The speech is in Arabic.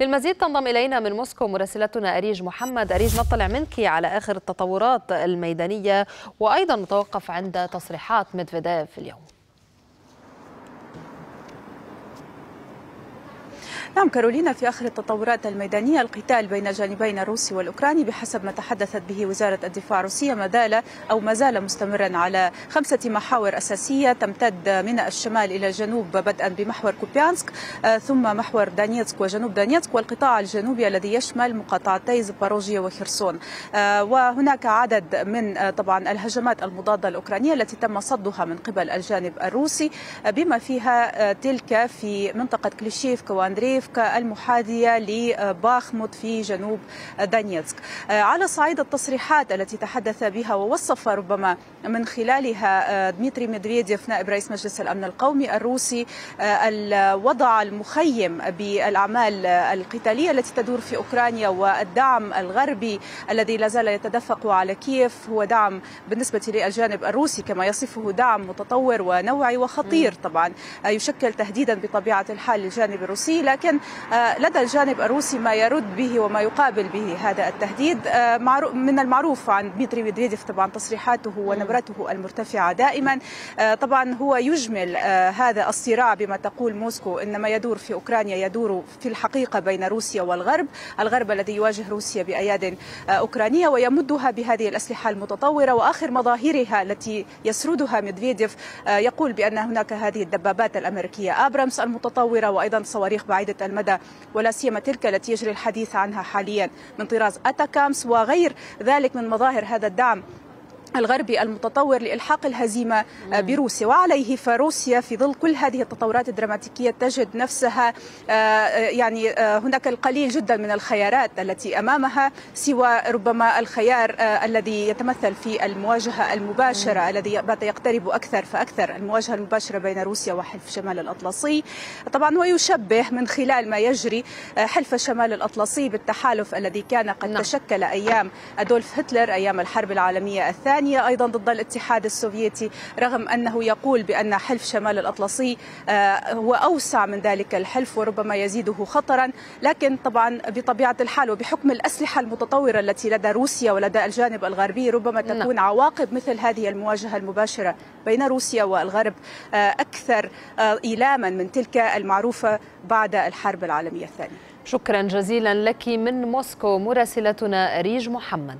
للمزيد تنضم إلينا من موسكو مراسلتنا أريج محمد. أريج نطلع منك على آخر التطورات الميدانية؟ وأيضا نتوقف عند تصريحات ميدفيديف اليوم. نعم كارولينا في آخر التطورات الميدانية القتال بين جانبين الروسي والأوكراني بحسب ما تحدثت به وزارة الدفاع الروسية ما زال أو ما زال مستمرا على خمسة محاور أساسية تمتد من الشمال إلى الجنوب بدءا بمحور كوبيانسك ثم محور دانيتسك وجنوب دانيتسك والقطاع الجنوبي الذي يشمل مقاطعتي زباروجيا وخرسون. وهناك عدد من طبعا الهجمات المضادة الأوكرانية التي تم صدها من قبل الجانب الروسي بما فيها تلك في منطقة كليشيف وأندريف ريفكا المحاذية لباخموت في جنوب دانيتسك. على صعيد التصريحات التي تحدث بها ووصف ربما من خلالها دميتري ميدفيديف نائب رئيس مجلس الأمن القومي الروسي الوضع المخيم بالأعمال القتالية التي تدور في أوكرانيا والدعم الغربي الذي لا زال يتدفق على كييف. هو دعم بالنسبة للجانب الروسي كما يصفه دعم متطور ونوعي وخطير. طبعا يشكل تهديدا بطبيعة الحال للجانب الروسي لكن لكن لدى الجانب الروسي ما يرد به وما يقابل به هذا التهديد. من المعروف عن دميتري ميدفيديف طبعا تصريحاته ونبرته المرتفعة دائما. طبعا هو يجمل هذا الصراع بما تقول موسكو إن ما يدور في أوكرانيا يدور في الحقيقة بين روسيا والغرب. الغرب الذي يواجه روسيا بأياد أوكرانية ويمدها بهذه الأسلحة المتطورة وآخر مظاهرها التي يسردها ميدفيديف يقول بأن هناك هذه الدبابات الأمريكية. أبرامس المتطورة وأيضا صواريخ بعيدة المدى ولا سيما تلك التي يجري الحديث عنها حاليا. من طراز أتاكامس وغير ذلك من مظاهر هذا الدعم. الغربي المتطور لإلحاق الهزيمة بروسيا. وعليه فروسيا في ظل كل هذه التطورات الدراماتيكية تجد نفسها يعني هناك القليل جدا من الخيارات التي أمامها سوى ربما الخيار الذي يتمثل في المواجهة المباشرة الذي بات يقترب أكثر فأكثر المواجهة المباشرة بين روسيا وحلف شمال الأطلسي. طبعا ويشبه من خلال ما يجري حلف شمال الأطلسي بالتحالف الذي كان قد نعم. تشكل أيام أدولف هتلر أيام الحرب العالمية الثانية. الثانية أيضا ضد الاتحاد السوفيتي رغم أنه يقول بأن حلف شمال الأطلسي هو أوسع من ذلك الحلف وربما يزيده خطرا لكن طبعا بطبيعة الحال وبحكم الأسلحة المتطورة التي لدى روسيا ولدى الجانب الغربي ربما تكون عواقب مثل هذه المواجهة المباشرة بين روسيا والغرب أكثر إيلاما من تلك المعروفة بعد الحرب العالمية الثانية. شكرا جزيلا لك. من موسكو مراسلتنا ريج محمد.